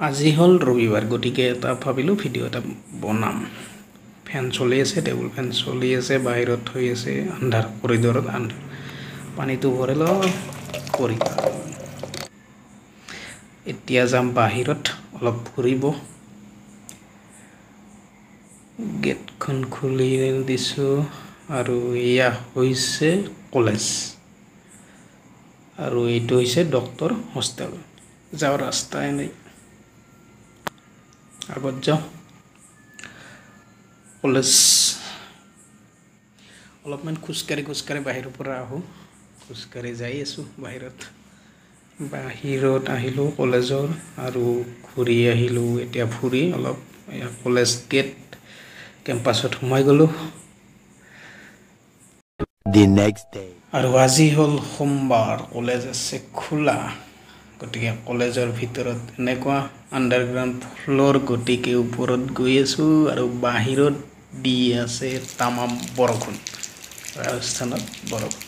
আজি হ'ল ৰবিবাৰ গতিকে এটা ভাবিলোঁ ভিডিঅ' এটা বনাম। ফেন চলি আছে টেবুল ফেন চলি আছে বাহিৰত থৈ আছে আন্ধাৰ কৰিডৰত আন্ধাৰ। পানীটো ভৰাই লওঁ কৰি এতিয়া যাম বাহিৰত অলপ ফুৰিব। গেটখন খুলি দিছোঁ আৰু এয়া হৈছে কলেজ। আৰু এইটো হৈছে ডক্তৰ হোষ্টেল যাওঁ ৰাস্তা এনেই যাওঁ কলেজ অলপমান খোজকাঢ়ি খোজকাঢ়ি বাহিৰৰ পৰা আহোঁ খোজকাঢ়ি যাই আছোঁ বাহিৰত বাহিৰত আহিলোঁ কলেজৰ আৰু ঘূৰি আহিলোঁ এতিয়া ফুৰি অলপ কলেজ গেট কেম্পাছত সোমাই গ'লোঁ. আৰু আজি হ'ল সোমবাৰ কলেজ আছে খোলা গতিকে কলেজৰ ভিতৰত এনেকুৱা আণ্ডাৰগ্ৰাউণ্ড ফ্ল'ৰ গতিকে ওপৰত গৈ আছোঁ আৰু বাহিৰত দি আছে তামাম বৰষুণ ৰাজস্থানত বৰষুণ।